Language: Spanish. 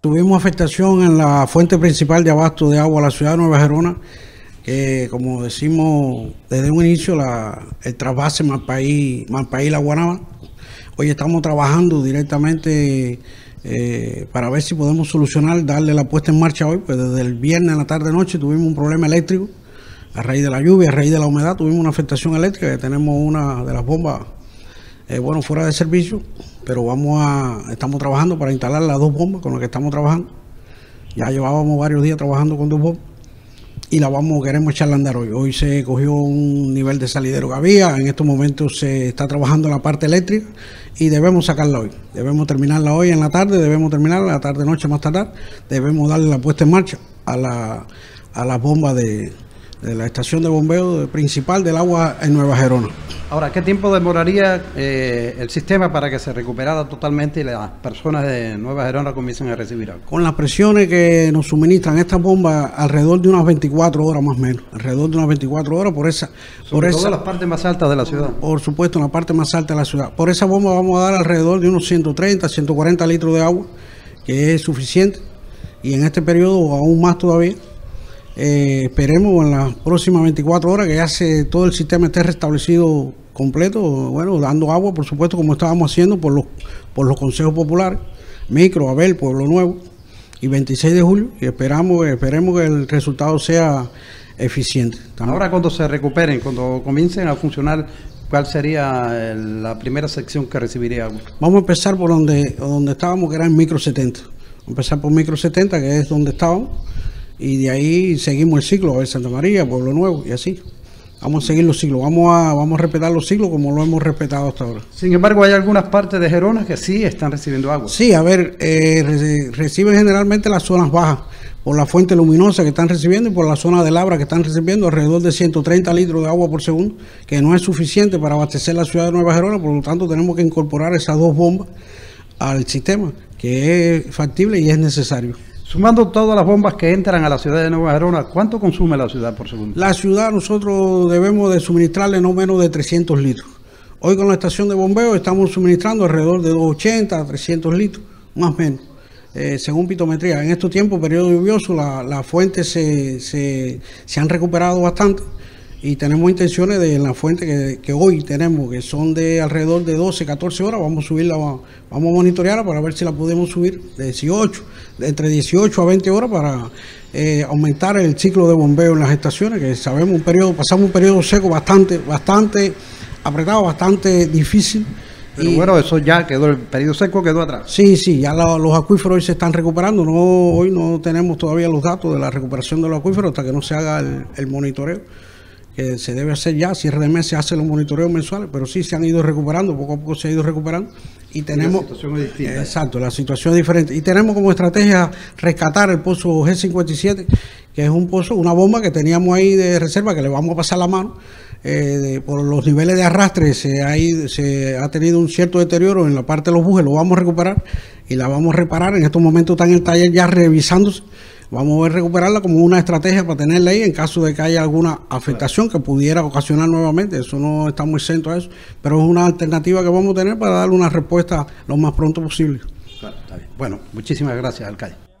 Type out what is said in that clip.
Tuvimos afectación en la fuente principal de abasto de agua a la ciudad de Nueva Gerona, que como decimos desde un inicio, la, el trasvase Malpaí, Malpaí La Guanaba. Hoy estamos trabajando directamente eh, para ver si podemos solucionar, darle la puesta en marcha hoy, pues desde el viernes a la tarde-noche tuvimos un problema eléctrico a raíz de la lluvia, a raíz de la humedad, tuvimos una afectación eléctrica, tenemos una de las bombas, eh, bueno, fuera de servicio, pero vamos a, estamos trabajando para instalar las dos bombas con las que estamos trabajando. Ya llevábamos varios días trabajando con dos bombas y la vamos, queremos echarla a andar hoy. Hoy se cogió un nivel de salidero que había, en estos momentos se está trabajando la parte eléctrica y debemos sacarla hoy. Debemos terminarla hoy en la tarde, debemos terminarla la tarde, noche más tardar, debemos darle la puesta en marcha a la, a las bombas de, de la estación de bombeo principal del agua en Nueva Gerona. Ahora, ¿qué tiempo demoraría eh, el sistema para que se recuperara totalmente y las personas de Nueva Gerona comiencen a recibir agua? Con las presiones que nos suministran estas bombas, alrededor de unas 24 horas más o menos, alrededor de unas 24 horas por esa... Sobre por todo esa, las partes más altas de la ciudad. Por supuesto, en la parte más alta de la ciudad. Por esa bomba vamos a dar alrededor de unos 130, 140 litros de agua, que es suficiente, y en este periodo aún más todavía. Eh, esperemos en las próximas 24 horas que ya se, todo el sistema esté restablecido completo, bueno, dando agua, por supuesto, como estábamos haciendo por los, por los consejos populares, Micro, Abel, Pueblo Nuevo y 26 de julio, y esperamos, esperemos que el resultado sea eficiente. También. Ahora cuando se recuperen, cuando comiencen a funcionar, ¿cuál sería el, la primera sección que recibiría agua? Vamos a empezar por donde, donde estábamos, que era en Micro 70. Vamos a empezar por Micro 70, que es donde estábamos y de ahí seguimos el ciclo, a ver Santa María, Pueblo Nuevo y así. Vamos a seguir los ciclos, vamos a, vamos a respetar los ciclos como lo hemos respetado hasta ahora. Sin embargo, hay algunas partes de Gerona que sí están recibiendo agua. Sí, a ver, eh, re reciben generalmente las zonas bajas, por la fuente luminosa que están recibiendo y por la zona de labra que están recibiendo alrededor de 130 litros de agua por segundo, que no es suficiente para abastecer la ciudad de Nueva Gerona, por lo tanto tenemos que incorporar esas dos bombas al sistema, que es factible y es necesario. Sumando todas las bombas que entran a la ciudad de Nueva Gerona, ¿cuánto consume la ciudad por segundo? La ciudad nosotros debemos de suministrarle no menos de 300 litros. Hoy con la estación de bombeo estamos suministrando alrededor de 280 a 300 litros, más o menos, eh, según pitometría. En estos tiempos, periodo lluvioso, las la fuentes se, se, se han recuperado bastante y tenemos intenciones de en la fuente que, que, hoy tenemos, que son de alrededor de 12, 14 horas, vamos a subirla, vamos a monitorearla para ver si la podemos subir de 18, de entre 18 a 20 horas para eh, aumentar el ciclo de bombeo en las estaciones, que sabemos un periodo, pasamos un periodo seco bastante, bastante apretado, bastante difícil. Pero y, bueno, eso ya quedó, el periodo seco quedó atrás. Sí, sí, ya la, los acuíferos hoy se están recuperando. No, hoy no tenemos todavía los datos de la recuperación de los acuíferos hasta que no se haga el, el monitoreo que se debe hacer ya, cierre de mes se hace los monitoreos mensuales, pero sí se han ido recuperando, poco a poco se ha ido recuperando y tenemos... La situación es distinta. Exacto, la situación es diferente. Y tenemos como estrategia rescatar el pozo G57, que es un pozo, una bomba que teníamos ahí de reserva, que le vamos a pasar la mano. Eh, de, por los niveles de arrastre se ha, ido, se ha tenido un cierto deterioro en la parte de los bujes, lo vamos a recuperar y la vamos a reparar. En estos momentos está en el taller ya revisándose vamos a recuperarla como una estrategia para tenerla ahí en caso de que haya alguna afectación que pudiera ocasionar nuevamente. Eso no está muy exento a eso, pero es una alternativa que vamos a tener para darle una respuesta lo más pronto posible. Claro, está bien. Bueno, muchísimas gracias, alcalde.